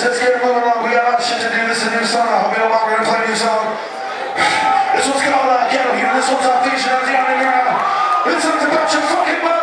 this. Let's get moving along. We got other shit to do. This is a new song. I hope you don't mind. We're gonna play a new song. This one's called uh, Ghetto This one's on Feature. Down the your. This one's about your fucking mother.